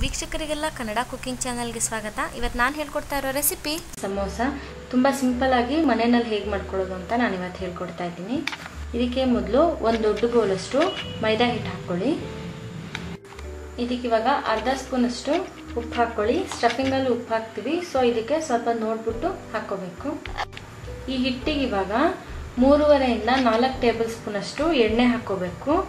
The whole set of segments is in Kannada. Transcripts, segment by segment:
ವೀಕ್ಷಕರಿಗೆಲ್ಲ ಕನ್ನಡ ಕುಕ್ಕಿಂಗ್ ಚಾನಲ್ಗೆ ಸ್ವಾಗತ. ಇವತ್ತು ನಾನು ಹೇಳ್ಕೊಡ್ತಾ ಇರೋ ರೆಸಿಪಿ. ಸಮೋಸ. ತುಂಬ ಸಿಂಪಲ್ ಆಗಿ ಮನೆಯಲ್ಲಿ ಹೇಗೆ ಮಾಡ್ಕೊಳ್ಳೋದು ಅಂತ ನಾನು ಇವತ್ತು ಹೇಳ್ಕೊಡ್ತಾ ಇದ್ದೀನಿ. ಇದಕ್ಕೆ ಮೊದಲು ಒಂದು ದೊಡ್ಡ ಬೌಲಷ್ಟು ಮೈದಾ ಹಿಟ್ಟು ಹಾಕ್ಕೊಳ್ಳಿ. ಇದಕ್ಕೆ ಇವಾಗ ಅರ್ಧ ಸ್ಪೂನಷ್ಟು ಉಪ್ಪು ಹಾಕ್ಕೊಳ್ಳಿ. ಸ್ಟಫಿಂಗಲ್ಲಿ ಉಪ್ಪು ಹಾಕ್ತೀವಿ. ಸೊ ಇದಕ್ಕೆ ಸ್ವಲ್ಪ ನೋಡ್ಬಿಟ್ಟು ಹಾಕ್ಕೋಬೇಕು. ಈ ಹಿಟ್ಟಿಗೆ ಇವಾಗ ಮೂರುವರೆಯಿಂದ ನಾಲ್ಕು ಟೇಬಲ್ ಸ್ಪೂನಷ್ಟು ಎಣ್ಣೆ ಹಾಕ್ಕೋಬೇಕು.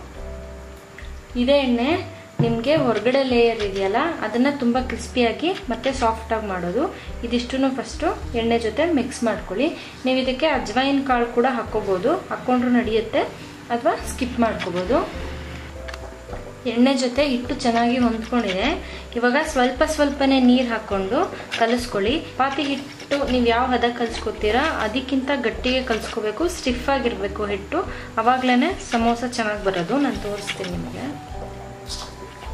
ಇದೇ ಎಣ್ಣೆ ನಿಮಗೆ ಹೊರಗಡೆ ಲೇಯರ್ ಇದೆಯಲ್ಲ, ಅದನ್ನು ತುಂಬ ಕ್ರಿಸ್ಪಿಯಾಗಿ ಮತ್ತು ಸಾಫ್ಟಾಗಿ ಮಾಡೋದು. ಇದಿಷ್ಟು ಫಸ್ಟು ಎಣ್ಣೆ ಜೊತೆ ಮಿಕ್ಸ್ ಮಾಡ್ಕೊಳ್ಳಿ. ನೀವು ಇದಕ್ಕೆ ಅಜ್ವೈನ್ ಕಾಳು ಕೂಡ ಹಾಕ್ಕೋಬೋದು ಹಾಕ್ಕೊಂಡ್ರೂ ನಡೆಯುತ್ತೆ. ಅಥವಾ ಸ್ಕಿಪ್ ಮಾಡ್ಕೋಬೋದು. ಎಣ್ಣೆ ಜೊತೆ ಹಿಟ್ಟು ಚೆನ್ನಾಗಿ ಹೊಂದ್ಕೊಂಡಿದೆ. ಇವಾಗ ಸ್ವಲ್ಪ ಸ್ವಲ್ಪನೇ ನೀರು ಹಾಕ್ಕೊಂಡು ಕಲಿಸ್ಕೊಳ್ಳಿ. ಪಾತಿ ಹಿಟ್ಟು ನೀವು ಯಾವ ಹದ ಕಲಿಸ್ಕೊತೀರಾ, ಅದಕ್ಕಿಂತ ಗಟ್ಟಿಗೆ ಕಲಿಸ್ಕೋಬೇಕು ಸ್ಟಿಫ್ ಆಗಿರಬೇಕು ಹಿಟ್ಟು. ಅವಾಗಲೇ ಸಮೋಸ ಚೆನ್ನಾಗಿ ಬರೋದು. ನಾನು ತೋರಿಸ್ತೀನಿ ನಿಮಗೆ.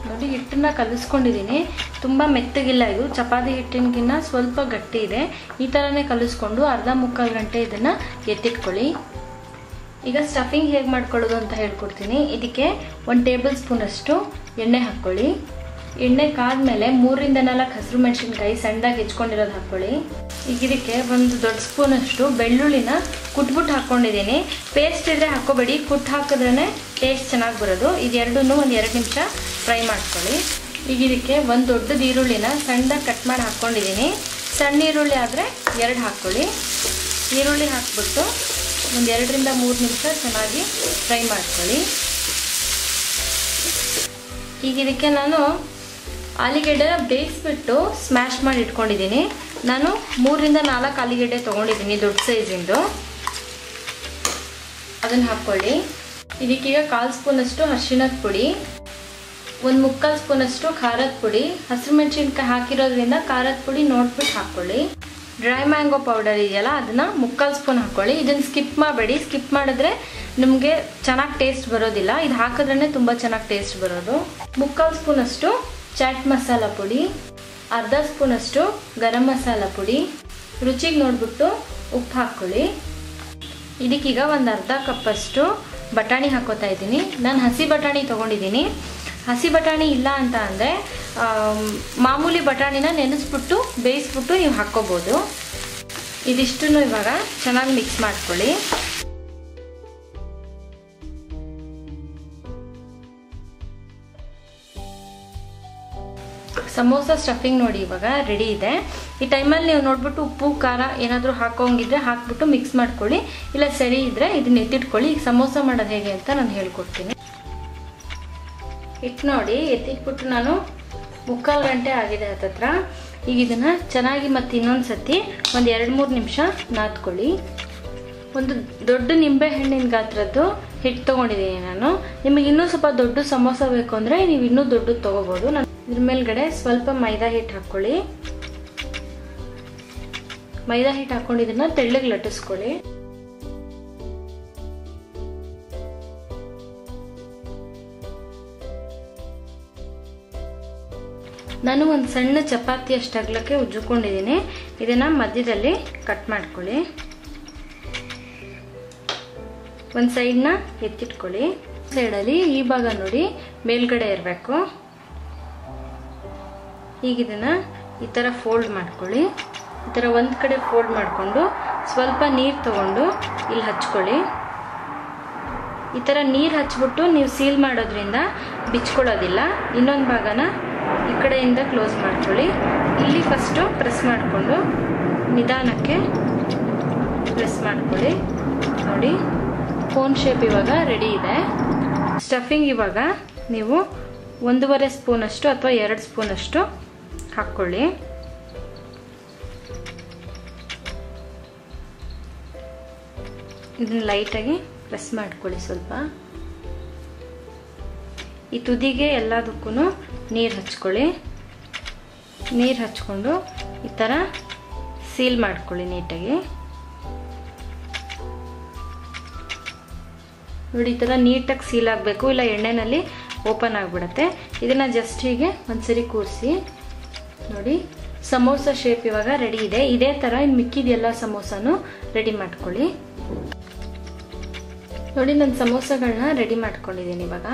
ನೋಡಿ, ಹಿಟ್ಟನ್ನ ಕಲಿಸ್ಕೊಂಡಿದ್ದೀನಿ ತುಂಬ ಮೆತ್ತಗಿಲ್ಲ ಇದು. ಚಪಾತಿ ಹಿಟ್ಟಿನಗಿನ್ನ ಸ್ವಲ್ಪ ಗಟ್ಟಿ ಇದೆ. ಈ ಥರನೇ ಕಲಿಸ್ಕೊಂಡು ಅರ್ಧ ಮುಕ್ಕಾಲು ಗಂಟೆ ಇದನ್ನು ಎತ್ತಿಟ್ಕೊಳ್ಳಿ. ಈಗ ಸ್ಟಫಿಂಗ್ ಹೇಗೆ ಮಾಡ್ಕೊಳ್ಳೋದು ಅಂತ ಹೇಳ್ಕೊಡ್ತೀನಿ. ಇದಕ್ಕೆ ಒಂದು ಟೇಬಲ್ ಸ್ಪೂನಷ್ಟು ಎಣ್ಣೆ ಹಾಕ್ಕೊಳ್ಳಿ. ಎಣ್ಣೆ ಕಾದ್ಮೇಲೆ ಮೂರಿಂದ ನಾಲ್ಕು ಹಸಿರು ಮೆಣಸಿನ್ಕಾಯಿ ಸಣ್ಣದಾಗಿ ಹೆಚ್ಕೊಂಡಿರೋದು ಹಾಕ್ಕೊಳ್ಳಿ. ಈಗ ಇದಕ್ಕೆ ಒಂದು ದೊಡ್ಡ ಸ್ಪೂನಷ್ಟು ಬೆಳ್ಳುಳ್ಳಿನ ಕುಟ್ಬಿಟ್ಟು ಹಾಕ್ಕೊಂಡಿದ್ದೀನಿ. ಪೇಸ್ಟ್ ಇದ್ರೆ ಹಾಕೋಬೇಡಿ. ಕುಟ್ಟು ಹಾಕಿದ್ರೇ ಟೇಸ್ಟ್ ಚೆನ್ನಾಗಿ ಬರೋದು. ಇದೆರಡನ್ನೂ ಒಂದು ಎರಡು ನಿಮಿಷ ಫ್ರೈ ಮಾಡ್ಕೊಳ್ಳಿ. ಈಗ ಇದಕ್ಕೆ ಒಂದು ದೊಡ್ಡದು ಈರುಳ್ಳಿನ ಸಣ್ಣದಾಗಿ ಕಟ್ ಮಾಡಿ ಹಾಕ್ಕೊಂಡಿದ್ದೀನಿ. ಸಣ್ಣ ಈರುಳ್ಳಿ ಆದರೆ ಎರಡು ಹಾಕ್ಕೊಳ್ಳಿ. ಈರುಳ್ಳಿ ಹಾಕ್ಬಿಟ್ಟು ಒಂದು ಎರಡರಿಂದ ಮೂರು ನಿಮಿಷ ಚೆನ್ನಾಗಿ ಫ್ರೈ ಮಾಡ್ಕೊಳ್ಳಿ. ಈಗ ಇದಕ್ಕೆ ನಾನು ಆಲಿಗಡ್ಡೆ ಬೇಯಿಸ್ಬಿಟ್ಟು ಸ್ಮ್ಯಾಶ್ ಮಾಡಿ ಇಟ್ಕೊಂಡಿದ್ದೀನಿ. ನಾನು ಮೂರರಿಂದ ನಾಲ್ಕು ಆಲೂಗೆಡ್ಡೆ ತೊಗೊಂಡಿದ್ದೀನಿ ದೊಡ್ಡ ಸೈಜಿಂದು. ಅದನ್ನು ಹಾಕ್ಕೊಳ್ಳಿ. ಇದಕ್ಕೀಗ ಕಾಲು ಸ್ಪೂನಷ್ಟು ಅರಿಶಿಣದ ಪುಡಿ, ಒಂದು ಮುಕ್ಕಾಲು ಸ್ಪೂನಷ್ಟು ಖಾರದ ಪುಡಿ, ಹಸಿರು ಮೆಣಸಿನ್ಕಾಯಿ ಹಾಕಿರೋದ್ರಿಂದ ಖಾರದ ಪುಡಿ ನೋಡ್ಬಿಟ್ಟು ಹಾಕ್ಕೊಳ್ಳಿ. ಡ್ರೈ ಮ್ಯಾಂಗೋ ಪೌಡರ್ ಇದೆಯಲ್ಲ, ಅದನ್ನು ಮುಕ್ಕಾಲು ಸ್ಪೂನ್ ಹಾಕ್ಕೊಳ್ಳಿ. ಇದನ್ನು ಸ್ಕಿಪ್ ಮಾಡಬೇಡಿ. ಸ್ಕಿಪ್ ಮಾಡಿದ್ರೆ ನಿಮಗೆ ಚೆನ್ನಾಗಿ ಟೇಸ್ಟ್ ಬರೋದಿಲ್ಲ. ಇದು ಹಾಕಿದ್ರೇ ತುಂಬ ಚೆನ್ನಾಗಿ ಟೇಸ್ಟ್ ಬರೋದು. ಮುಕ್ಕಾಲು ಸ್ಪೂನಷ್ಟು ಚಾಟ್ ಮಸಾಲ ಪುಡಿ ಅರ್ಧ ಸ್ಪೂನಷ್ಟು ಗರಂ ಮಸಾಲ ಪುಡಿ, ರುಚಿಗೆ ನೋಡಿಬಿಟ್ಟು ಉಪ್ಪು ಹಾಕ್ಕೊಳ್ಳಿ. ಇದಕ್ಕೀಗ ಒಂದು ಅರ್ಧ ಕಪ್ಪಷ್ಟು ಬಟಾಣಿ ಹಾಕೋತಾ ಇದ್ದೀನಿ. ನಾನು ಹಸಿ ಬಟಾಣಿ ತೊಗೊಂಡಿದ್ದೀನಿ. ಹಸಿ ಬಟಾಣಿ ಇಲ್ಲ ಅಂತ ಅಂದರೆ ಮಾಮೂಲಿ ಬಟಾಣಿನ ನೆನೆಸ್ಬಿಟ್ಟು, ಬೇಯಿಸ್ಬಿಟ್ಟು ನೀವು ಹಾಕ್ಕೋಬೋದು. ಇದಿಷ್ಟು ಇವಾಗ ಚೆನ್ನಾಗಿ ಮಿಕ್ಸ್ ಮಾಡ್ಕೊಳ್ಳಿ. ಸಮೋಸ ಸ್ಟಫಿಂಗ್ ನೋಡಿ ಇವಾಗ ರೆಡಿ ಇದೆ. ಈ ಟೈಮಲ್ಲಿ ನೀವು ನೋಡ್ಬಿಟ್ಟು ಉಪ್ಪು, ಖಾರ ಏನಾದರೂ ಹಾಕೋಂಗಿದ್ರೆ ಹಾಕ್ಬಿಟ್ಟು ಮಿಕ್ಸ್ ಮಾಡ್ಕೊಳ್ಳಿ. ಇಲ್ಲ ಸರಿ ಇದ್ರೆ ಇದನ್ನ ಎತ್ತಿಟ್ಕೊಳ್ಳಿ. ಈಗ ಸಮೋಸ ಮಾಡೋದು ಹೇಗೆ ಅಂತ ನಾನು ಹೇಳ್ಕೊಡ್ತೀನಿ. ಇಟ್ಟು ನೋಡಿ, ಎತ್ತಿಟ್ಬಿಟ್ಟು ನಾನು ಮುಕ್ಕಾಲು ಗಂಟೆ ಆಗಿದೆ ಹತ್ತತ್ರ. ಈಗ ಇದನ್ನು ಚೆನ್ನಾಗಿ ಮತ್ತೆ ಇನ್ನೊಂದು ಸತಿ ಒಂದು ಎರಡು ಮೂರು ನಿಮಿಷ ನಾದ್ಕೊಳ್ಳಿ. ಒಂದು ದೊಡ್ಡ ನಿಂಬೆ ಹಣ್ಣಿನ ಗಾತ್ರದ್ದು ಹಿಟ್ಟು ತೊಗೊಂಡಿದ್ದೀನಿ ನಾನು. ನಿಮಗೆ ಇನ್ನೂ ಸ್ವಲ್ಪ ದೊಡ್ಡ ಸಮೋಸ ಬೇಕು ಅಂದರೆ ನೀವು ಇನ್ನೂ ದೊಡ್ಡದು ತೊಗೋಬೋದು. ನಾನು ಇದ್ರ ಮೇಲ್ಗಡೆ ಸ್ವಲ್ಪ ಮೈದಾ ಹಿಟ್ಟು ಹಾಕ್ಕೊಳ್ಳಿ ಮೈದಾ ಹಿಟ್ಟು ಹಾಕೊಂಡಿದ್ದನ್ನ ತೆಳ್ಳಗೆ ಲಟ್ಟಿಸ್ಕೊಳ್ಳಿ. ನಾನು ಒಂದು ಸಣ್ಣ ಚಪಾತಿ ಅಷ್ಟು ಅಗ್ಲಕ್ಕೆ ಉಜ್ಜಿಕೊಂಡಿದ್ದೀನಿ. ಇದನ್ನು ಮಧ್ಯದಲ್ಲಿ ಕಟ್ ಮಾಡ್ಕೊಳ್ಳಿ. ಒಂದು ಸೈಡ್ನ ಎತ್ತಿಟ್ಕೊಳ್ಳಿ. ಸೈಡಲ್ಲಿ ಈ ಭಾಗ ನೋಡಿ ಮೇಲ್ಗಡೆ ಇರಬೇಕು. ಈಗ ಇದನ್ನು ಈ ಥರ ಫೋಲ್ಡ್ ಮಾಡ್ಕೊಳ್ಳಿ. ಈ ಥರ ಒಂದು ಕಡೆ ಫೋಲ್ಡ್ ಮಾಡಿಕೊಂಡು ಸ್ವಲ್ಪ ನೀರು ತಗೊಂಡು ಇಲ್ಲಿ ಹಚ್ಕೊಳ್ಳಿ. ಈ ಥರ ನೀರು ಹಚ್ಬಿಟ್ಟು ನೀವು ಸೀಲ್ ಮಾಡೋದ್ರಿಂದ ಬಿಚ್ಕೊಳ್ಳೋದಿಲ್ಲ. ಇನ್ನೊಂದು ಭಾಗನ ಈ ಕಡೆಯಿಂದ ಕ್ಲೋಸ್ ಮಾಡ್ಕೊಳ್ಳಿ. ಇಲ್ಲಿ ಫಸ್ಟು ಪ್ರೆಸ್ ಮಾಡಿಕೊಂಡು ನಿಧಾನಕ್ಕೆ ಪ್ರೆಸ್ ಮಾಡ್ಕೊಳ್ಳಿ. ನೋಡಿ ಫೋನ್ ಶೇಪ್ ಇವಾಗ ರೆಡಿ ಇದೆ. ಸ್ಟಫಿಂಗ್ ಇವಾಗ ನೀವು ಒಂದೂವರೆ ಸ್ಪೂನಷ್ಟು ಅಥವಾ ಎರಡು ಸ್ಪೂನಷ್ಟು ಹಾಕ್ಕೊಳ್ಳಿ. ಇದನ್ನ ಲೈಟಾಗಿ ಪ್ರೆಸ್ ಮಾಡ್ಕೊಳ್ಳಿ ಸ್ವಲ್ಪ. ಈ ತುದಿಗೆ ಎಲ್ಲದಕ್ಕೂ ನೀರು ಹಚ್ಕೊಳ್ಳಿ. ನೀರು ಹಚ್ಕೊಂಡು ಈ ಥರ ಸೀಲ್ ಮಾಡ್ಕೊಳ್ಳಿ ನೀಟಾಗಿ. ನೋಡಿ, ಈ ಥರ ನೀಟಾಗಿ ಸೀಲ್ ಆಗಬೇಕು, ಇಲ್ಲ ಎಣ್ಣೆನಲ್ಲಿ ಓಪನ್ ಆಗಿಬಿಡತ್ತೆ. ಇದನ್ನು ಜಸ್ಟ್ ಹೀಗೆ ಒಂದ್ಸರಿ ಕೂರಿಸಿ. ನೋಡಿ, ಸಮೋಸ ಶೇಪ್ ಇವಾಗ ರೆಡಿ ಇದೆ. ಇದೇ ಥರ ಇನ್ನು ಮಿಕ್ಕಿದೆಲ್ಲ ಸಮೋಸನು ರೆಡಿ ಮಾಡ್ಕೊಳ್ಳಿ. ನೋಡಿ, ನಾನು ಸಮೋಸಗಳನ್ನ ರೆಡಿ ಮಾಡ್ಕೊಂಡಿದ್ದೀನಿ ಇವಾಗ.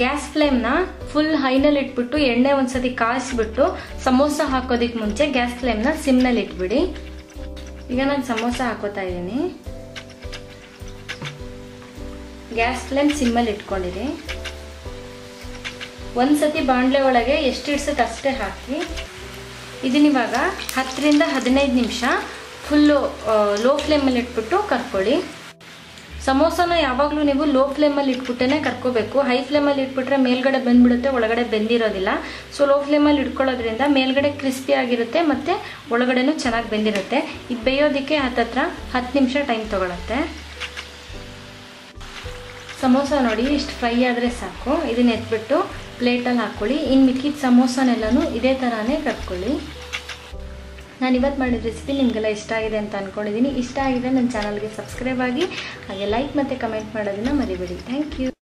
ಗ್ಯಾಸ್ ಫ್ಲೇಮ್ನ ಫುಲ್ ಹೈನಲ್ಲಿ ಇಟ್ಬಿಟ್ಟು, ಎಣ್ಣೆ ಒಂದ್ಸತಿ ಕಾಯಿಸ್ಬಿಟ್ಟು, ಸಮೋಸ ಹಾಕೋದಕ್ಕೆ ಮುಂಚೆ ಗ್ಯಾಸ್ ಫ್ಲೇಮ್ನ ಸಿಮ್ನಲ್ಲಿ ಇಟ್ಬಿಡಿ. ಈಗ ನಾನು ಸಮೋಸ ಹಾಕೋತಾ ಇದ್ದೀನಿ. ಗ್ಯಾಸ್ ಫ್ಲೇಮ್ ಸಿಮ್ಮಲ್ಲಿ ಇಟ್ಕೊಂಡಿರಿ ಒಂದ್ಸತಿ ಬಾಣಲೆ ಒಳಗೆ ಎಷ್ಟು ಇಡ್ಸುತ್ತೆ ಅಷ್ಟೇ ಹಾಕಿ. ಇದನ್ನಿವಾಗ ಹತ್ತರಿಂದ ಹದಿನೈದು ನಿಮಿಷ ಫುಲ್ಲು ಲೋ ಫ್ಲೇಮಲ್ಲಿ ಇಟ್ಬಿಟ್ಟು ಕರ್ಕೊಳ್ಳಿ. ಸಮೋಸನ ಯಾವಾಗಲೂ ನೀವು ಲೋ ಫ್ಲೇಮಲ್ಲಿ ಇಟ್ಬಿಟ್ಟೇ ಕರ್ಕೋಬೇಕು. ಹೈ ಫ್ಲೇಮಲ್ಲಿ ಇಟ್ಬಿಟ್ರೆ ಮೇಲ್ಗಡೆ ಬಂದ್ಬಿಡುತ್ತೆ, ಒಳಗಡೆ ಬೆಂದಿರೋದಿಲ್ಲ. ಸೊ ಲೋ ಫ್ಲೇಮಲ್ಲಿ ಇಟ್ಕೊಳ್ಳೋದ್ರಿಂದ ಮೇಲ್ಗಡೆ ಕ್ರಿಸ್ಪಿ ಆಗಿರುತ್ತೆ ಮತ್ತು ಒಳಗಡೆನೂ ಚೆನ್ನಾಗಿ ಬೆಂದಿರುತ್ತೆ. ಇದು ಬೇಯೋದಕ್ಕೆ ಹತ್ತತ್ರ ಹತ್ತು ನಿಮಿಷ ಟೈಮ್ ತೊಗೊಳತ್ತೆ. ಸಮೋಸ ನೋಡಿ, ಇಷ್ಟು ಫ್ರೈ ಆದರೆ ಸಾಕು. ಇದನ್ನ ಎತ್ಬಿಟ್ಟು ಪ್ಲೇಟಲ್ಲಿ ಹಾಕ್ಕೊಳ್ಳಿ. ಇನ್ನು ಮಿಕ್ಕಿದ ಸಮೋಸನೆಲ್ಲನೂ ಇದೇ ಥರನೇ ಕಟ್ಕೊಳ್ಳಿ. ನಾನು ಇವತ್ತು ಮಾಡಿದ ರೆಸಿಪಿ ನಿಮಗೆಲ್ಲ ಇಷ್ಟ ಆಗಿದೆ ಅಂತ ಅಂದ್ಕೊಂಡಿದ್ದೀನಿ ಇಷ್ಟ ಆಗಿದೆ ನನ್ನ ಚಾನಲ್ಗೆ ಸಬ್ಸ್ಕ್ರೈಬ್ ಆಗಿ, ಹಾಗೆ ಲೈಕ್ ಮತ್ತು ಕಮೆಂಟ್ ಮಾಡೋದನ್ನು ಮರಿಬೇಡಿ. Thank you